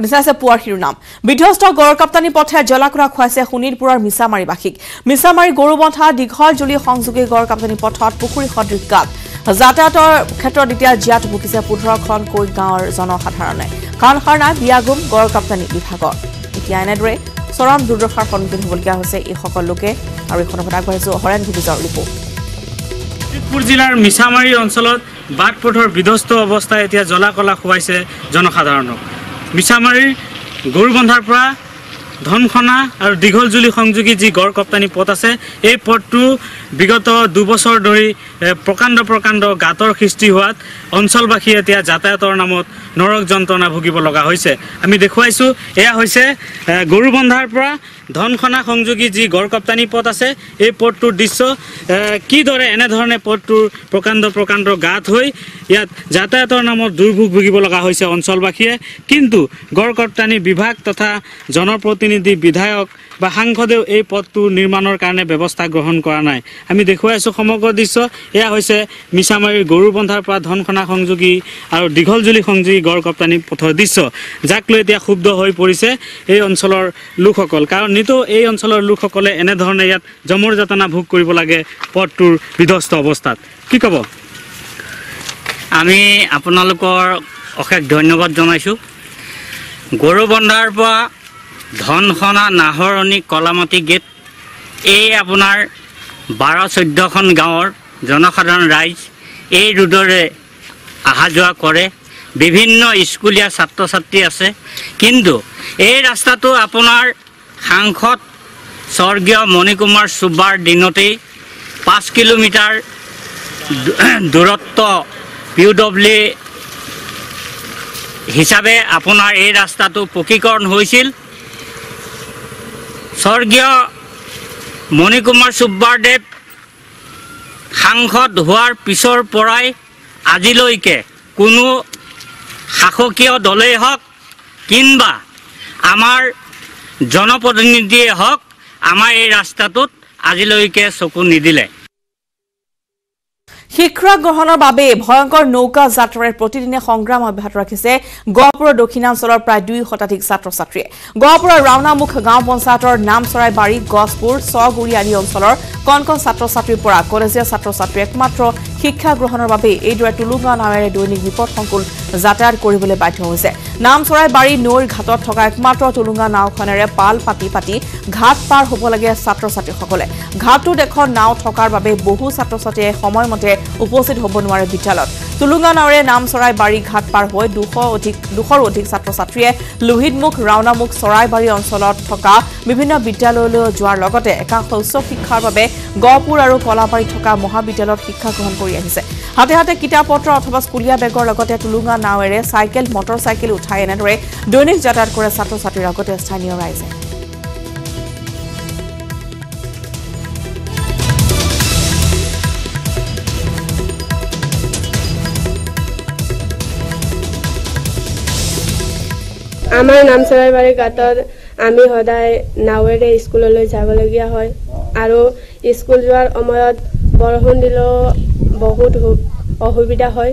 শুনিছে আছে পুৱাৰ শিৰোনাম। বিধ্বস্ত গড় কাপ্তানী পথে জলাকুৰা খুৱাইছে শোণিতপুৰৰ মিছামাৰীবাসীক মিছামাৰী গৰুবন্ধা দীঘল জুলি সংযোগী গড় কাপ্তানী পথত পুখুৰী সদৃশ গাত যাতায়াতৰ ক্ষেত্ৰত এতিয়া জীয়াত ভুগিছে পোন্ধৰখনকৈ গাঁৱৰ জনসাধাৰণে। নাই বিয়াগুম গড় কাপ্তানী বিভাগৰ। এতিয়া এনেদৰে চৰম দুৰ্দশাৰ সন্মুখীন হ'বলগীয়া হৈছে এইসকল লোকে। আৰু এই সন্দৰ্ভত আগবাঢ়িছো হৰেণ ভুবিজৰ ৰিপৰ্ট। শোণিতপুৰ জিলাৰ মিছামাৰী অঞ্চলত বাট পথৰ বিধ্বস্ত অৱস্থাই এতিয়া জ্বলা কলা খুৱাইছে জনসাধাৰণক। মিছামাৰীৰ গৰুবন্ধাৰ পৰা ধনখনা আৰু দীঘলজুলি সংযোগী যি গড় কপ্তানি পথ আছে এই পথটো বিগত দুবছৰ ধৰি প্ৰকাণ্ড প্ৰকাণ্ড গাঁতৰ সৃষ্টি হোৱাত অঞ্চলবাসীয়ে এতিয়া যাতায়াতৰ নামত নৰক যন্ত্ৰণা ভুগিব লগা হৈছে। আমি দেখুৱাইছোঁ এয়া হৈছে গৰুবন্ধাৰ পৰা ধনখনা সংযোগী যি গড় কপ্তানি পথ আছে এই পথটোৰ দৃশ্য কিদৰে এনেধৰণে পথটোৰ প্ৰকাণ্ড প্ৰকাণ্ড গাঁত হৈ ইয়াত যাতায়াতৰ নামত দুৰ্ভোগ ভুগিব লগা হৈছে অঞ্চলবাসীয়ে। কিন্তু গড় কপ্তানি বিভাগ তথা জনপ্ৰতিনিধি বিধায়ক বা সাংসদেও এই পথটো নিৰ্মাণৰ কাৰণে ব্যৱস্থা গ্ৰহণ কৰা নাই। আমি দেখুৱাই আছোঁ সমগ্ৰ দৃশ্য। এয়া হৈছে মিছামাৰীৰ গৰুবন্ধাৰ পৰা ধনখনা সংযোগী আৰু দীঘলজুলি সংযোগী গড় কপ্তানি পথৰ দৃশ্য যাক লৈ এতিয়া ক্ষুব্ধ হৈ পৰিছে এই অঞ্চলৰ লোকসকল। কাৰণ নিতৌ এই অঞ্চলৰ লোকসকলে এনেধৰণে ইয়াত জমৰ যাতনা ভোগ কৰিব লাগে পথটোৰ বিধ্বস্ত অৱস্থাত। কি ক'ব? আমি আপোনালোকৰ অশেষ ধন্যবাদ জনাইছোঁ। গৰুবন্ধাৰ পৰা ধনসনা নাহৰণি কলামাটি গেট এই আপোনাৰ বাৰ চৈধ্যখন গাঁৱৰ জনসাধাৰণ ৰাইজ এই ৰোডৰে অহা যোৱা কৰে। বিভিন্ন স্কুলীয়া ছাত্ৰ ছাত্ৰী আছে। কিন্তু এই ৰাস্তাটো আপোনাৰ সাংসদ স্বৰ্গীয় মণিকুমাৰ চুব্বাৰ দিনতেই পাঁচ কিলোমিটাৰ দূৰত্ব পি ইউ ডব্লিউ হিচাপে আপোনাৰ এই ৰাস্তাটো পকীকৰণ হৈছিল। স্বৰ্গীয় মণিকুমাৰ চুব্বাৰদেৱ সাংসদ হোৱাৰ পিছৰ পৰাই আজিলৈকে কোনো শাসকীয় দলেই হওক কিংবা আমাৰ জনপ্ৰতিনিধিয়ে হওক আমাৰ এই ৰাস্তাটোত আজিলৈকে চকু নিদিলে। শিক্ষা গ্ৰহণৰ বাবে ভয়ংকৰ নৌকা যাত্ৰাৰে প্ৰতিদিনে সংগ্ৰাম অব্যাহত ৰাখিছে গহপুৰৰ দক্ষিণাঞ্চলৰ প্ৰায় দুই শতাধিক ছাত্ৰ ছাত্ৰীয়ে গহপুৰৰ ৰাওনামুখ গাঁও পঞ্চায়তৰ নামচৰাই বাৰী গছপুৰ ছগুৰি আদি অঞ্চলৰ কণ কণ ছাত্ৰ ছাত্ৰীৰ পৰা কলেজীয়া ছাত্ৰ ছাত্ৰীয়ে একমাত্ৰ শিক্ষা গ্ৰহণৰ বাবে এইদৰে টুলুঙা নাৱেৰে দৈনিক বিপদসংকুল যাতায়াত কৰিবলৈ বাধ্য হৈছে। নামচৰাই বাৰী নৈৰ ঘাটত থকা একমাত্ৰ টুলুঙা নাওখনেৰে পাল পাতি পাতি ঘাট পাৰ হ'ব লাগে ছাত্ৰ ছাত্ৰীসকলে ঘাটটোত এখন নাও থকাৰ বাবে বহু ছাত্ৰ ছাত্ৰীয়ে সময়মতে উপস্থিত হ'ব নোৱাৰে বিদ্যালয়ত। টুলুঙা নাৱেৰে নামচৰাই বাৰী ঘাট পাৰ হৈ দুশ অধিক দুশৰো অধিক ছাত্ৰ ছাত্ৰীয়ে লোহিতমুখ ৰাওনামুখ চৰাইবাৰী অঞ্চলত থকা বিভিন্ন বিদ্যালয়লৈ যোৱাৰ লগতে একাংশ উচ্চ শিক্ষাৰ বাবে গহপুৰ আৰু কলাবাৰীত থকা মহাবিদ্যালয়ত শিক্ষা গ্ৰহণ কৰি আহিছে। হাতে হাতে কিতাপ পত্ৰ অথবা স্কুলীয়া বেগৰ লগতে টুলুঙা নাৱেৰে চাইকেল মটৰ চাইকেল উঠাই এনেদৰে দৈনিক যাতায়াত কৰে ছাত্ৰ ছাত্ৰীৰ লগতে স্থানীয় ৰাইজে। আমাৰ নামচৰাইবাৰী ঘাটত আমি সদায় নাৱেৰে স্কুললৈ যাবলগীয়া হয় আৰু স্কুল যোৱাৰ সময়ত বৰষুণ দিলেও বহুত অসুবিধা হয়।